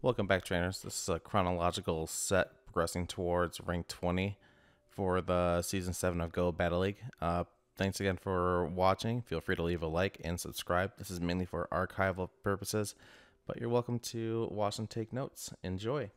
Welcome back trainers. This is a chronological set progressing towards rank 20 for the season 7 of Go Battle League. Uh, thanks again for watching. Feel free to leave a like and subscribe. This is mainly for archival purposes, but you're welcome to watch and take notes. Enjoy.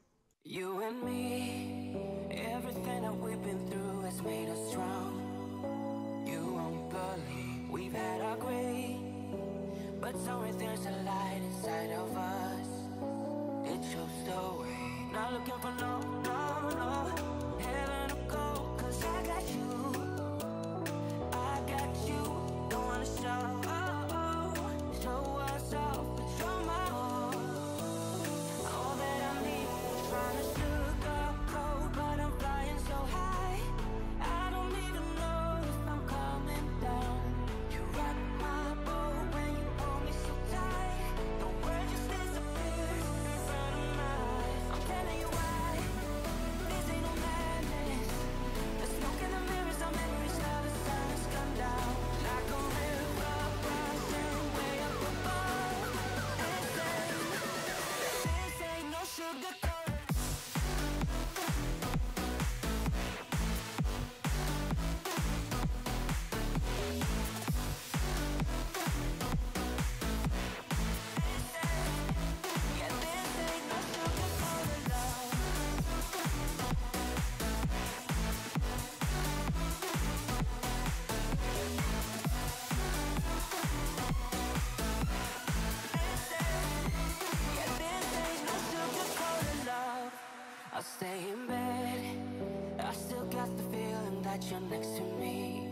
that you're next to me.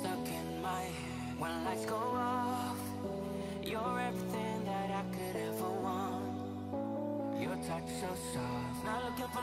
Stuck in my head when lights go off. You're everything that I could ever want. Your touch so soft. Not looking for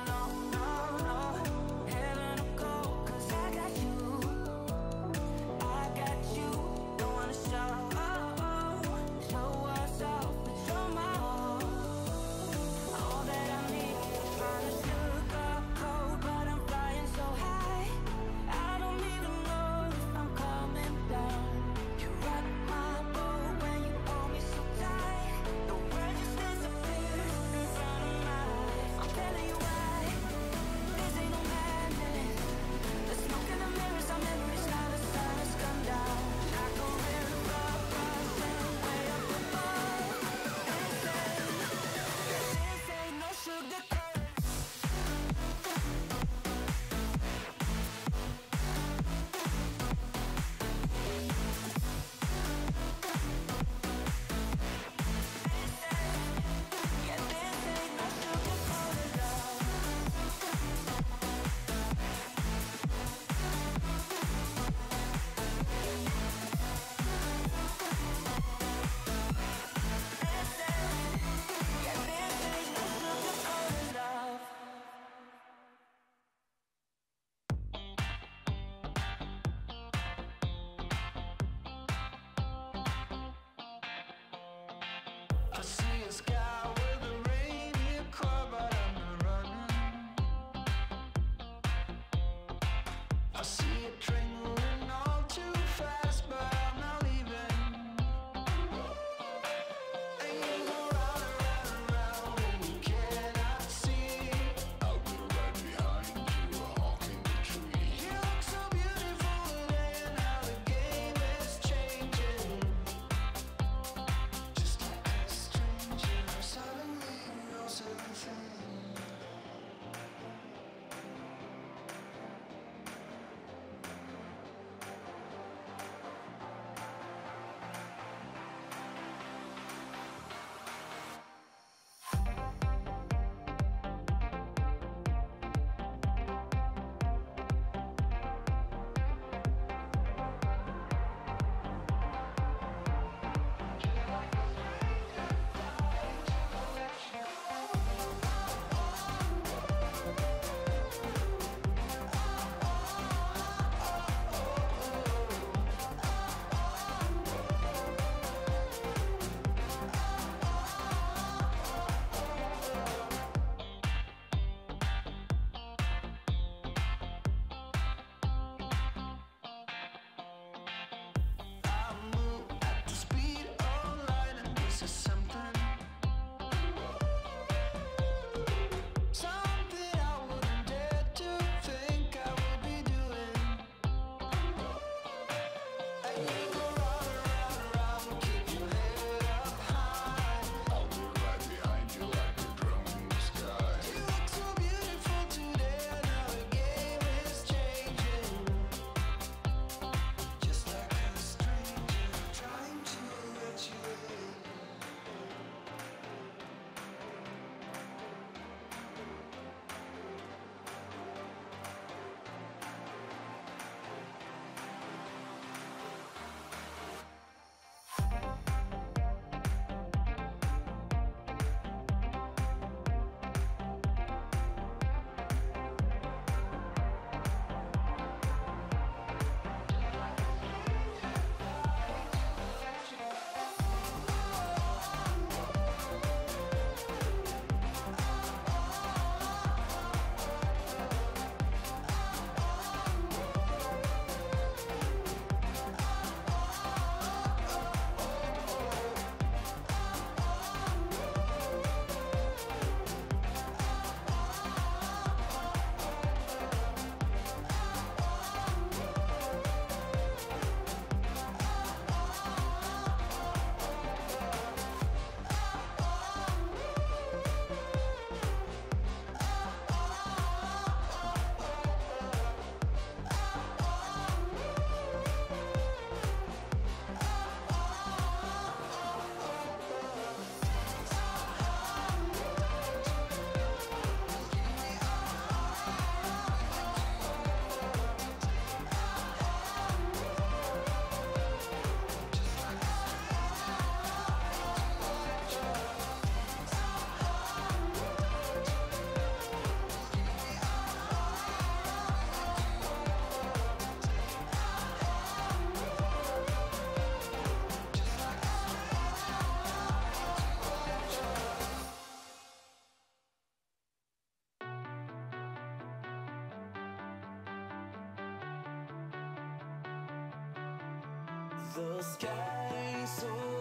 the sky so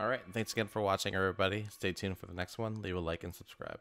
All right. Thanks again for watching, everybody. Stay tuned for the next one. Leave a like and subscribe.